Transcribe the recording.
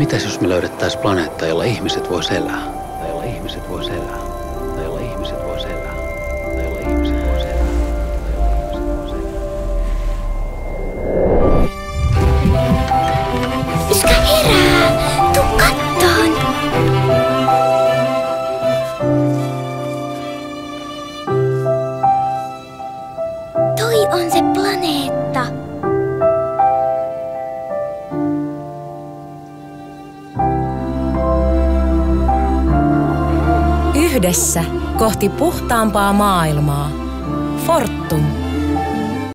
Mitäs jos me löydettäisiin planeetta, jolla ihmiset vois elää? Tai jolla ihmiset vois elää? Tai jolla ihmiset elää? Tai jolla ihmiset elää? Tai jolla ihmiset elää? Herää! Tuu kattoon! Toi on se Yhdessä kohti puhtaampaa maailmaa. Fortum.